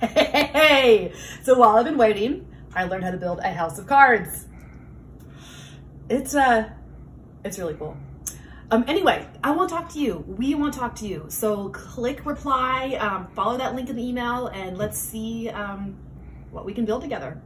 Hey! So while I've been waiting, I learned how to build a house of cards. It's uh, it's really cool. Um, anyway, I want to talk to you. We want to talk to you. So click reply, um, follow that link in the email, and let's see um, what we can build together.